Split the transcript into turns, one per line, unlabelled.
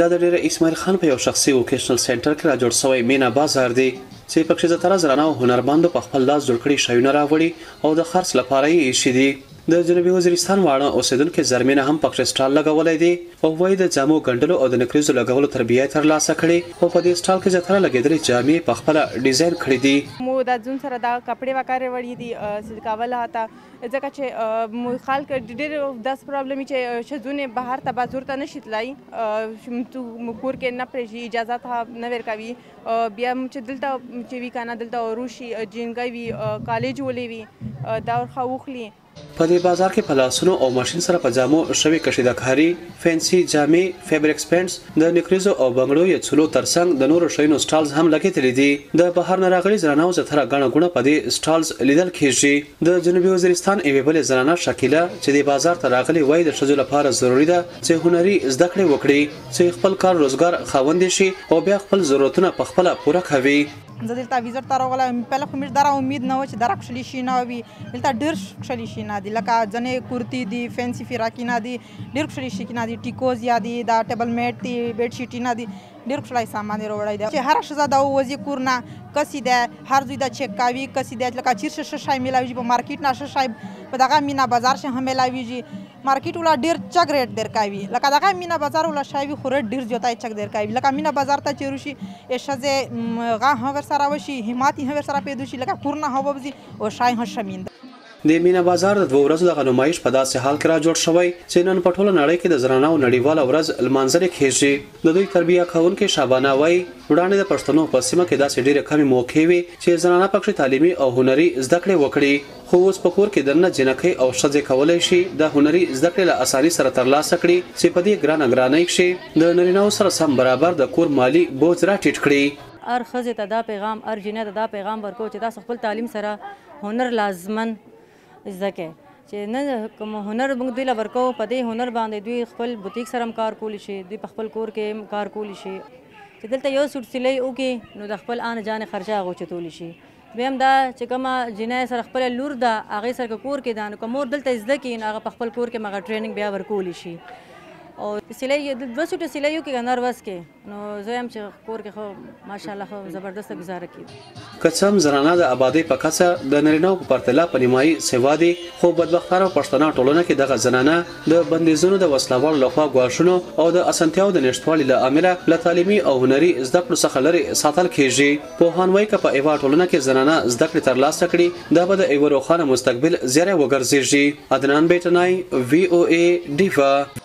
دا د ډېره اسماعیل خان په یو شخصي ووکېشنل سېنټر کې راجوړ شوی مېنه بازار دی چې پکښې زیاتره زنانه او هنرمندو په خپل لاس جوړ کړي شیونه راوړي او د خرڅ لپاره یې ایښي دي. د جنوبي وزیرستان واڼه اوسېدونکې زرمېنه هم پکښې سټال لګولی دی او وایي د جامو ګنډلو او د نکریزو لګولو تربیه یې تر لاسه کړې او په دې سټال کې زیاتره لګېدلې جامې یې پخپله ډیزاین کړې دي.
مو د ځون سره دغه کپړې وکارې وړې دي سلکاوله هتا. ځکه چې خلک ډېر داس پرابلم چې شزونه بهر ته بازور ته نشي تلای تو کور کې نه پرېږي اجازه ته نه ورکوي بیا چې دلته چې وی کنه دلته وروشي جنګي وي کالج ولې وي دا ورخه وخلي
په دې بازار کې په لاسونو او ماشين سره په جامو شوی کشیده کاری فینسي جامې فیبریکس پینټس د نکریزو او بنگړو یا څلو ترڅنګ د نورو شینو سټالز هم لګېدلې دي د بهر نه راغلي زنانو زیاتره غاڼه غونه په دې سټالز لیدل کیږي د جنوبي وزیرستان یوې بلې زنانه شکیله چې دې بازار ته راغلې وايي د ښځو لپاره ضروري ده چې هنري زده کړې وکړي چې خپل کار روزګار خاوندې شي او بیا خپل ضرورتونه په خپله پوره کوي.
زه دلته ویزټ ته راغلی یم پهله خو موږ دره امید نه و چې دره کښلي شینه وي دلته ډېر کښلي شینه دي لکه ځنې کورتي دي فینسي فراکینه دي ډېر کښلي شینه دي ټیکوز یا دي دا ټیبل میټ دي بیډ شیټینه دي ډیر کوشړای سامان یې راوړی دی چې هر شزه دا وځي کور نه کسی دی هر دوی دا چک کوي کسی دی لکه چیر شش شای ملاویږي په مارکیټ نه شش شای په دغه مینا بازار شه ملاویږي مارکیټ ولا ډیر چک ریټ ډیر کوي لکه دغه مینا بازار ولا شای وی خو ریټ ډیر زیاتای چک ډیر کوي لکه مینا بازار ته چیرو شي شزه غا هغه سره وشي همات هغه سره پیدا شي لکه کور نه هوبزي او شای هشمین
د مینه بازار د دوو ورځو دغه نمایش په داسې حال کې را جوړ شوی چې نن په ټوله نړۍ کې د زنانو نړیواله ورځ لمانځل کېږي. د دوی تربیه کوونکې شابانه وايي، وړاندې د پښتنو په سیمه کې داسې ډېرې کمې موقعې وې چې زنانه پکښې تعلیمي او هنري زده کړې وکړي، خو اوس په کور کې دننه جینکۍ او ښځې کولای شي دا هنري زده کړې له اساني سره ترلاسه کړي چې په دې ګرانه ګرانۍ کښې د نرینه وو سره سم برابر د کور مالي بوج را ټیټ کړي.
هر ښځې ته دا پیغام، هر جینۍ ته دا پیغام ورکوو چې تاسو خپل تعلیم سره هنر لازمن زده کړي چې نن کوم هنر موږ دوی له ورکو په دې هنر باندې دوی خپل بوتیک سره هم کار کولی شي دوی په خپل کور کې هم کار کولی شي چې دلته یو سوټ سلۍ وکړي نو د خپل آن جان خرچه هغه چتولی شي بیا هم دا چې کومه جنۍ سره خپل لور ده هغه سره کور کې ده نو کوم مور دلته زده کین هغه په خپل کور کې مغه ټریننګ بیا ورکول شي او سلۍ د دوه سوټه سلۍ یو کې نر وس کې نو زه وایم چې کور کې خو ماشاءالله خو زبردسته ګزاره کیږي.
که څه هم زنانه د ابادۍ په کچه د نرینهوو په پرتله په نیمایي سواد دي، خو بدبختانه په پښتنه ټولنه کې دغه زنانه د بندیزونو، د وسله والو له خوا ګواښونو او د اسانتیاوو د نشتوالي له امله له تعلیمي او هنري زده کړو څخه لرې ساتل کېږي. پوهان وايي که په ېوه ټولنه کې زنانه زده کړې تر لاسه کړي، دا به د ېوه روښانه مستقبل زېری وګرځېږي. عدنان بېټنای، وي او ای، ډیوه.